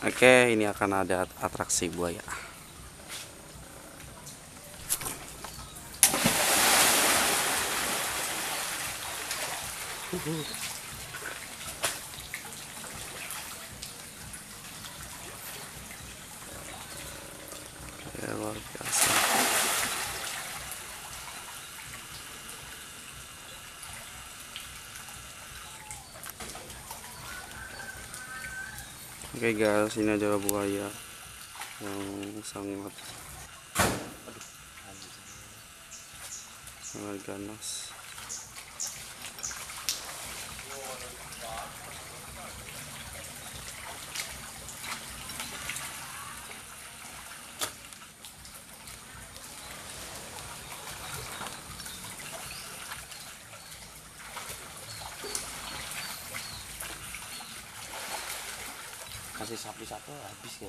Oke, ini akan ada atraksi buaya. Ya, luar biasa. Oke guys, ini adalah buaya yang sangat sangat ganas. Kasih sapi satu habis ya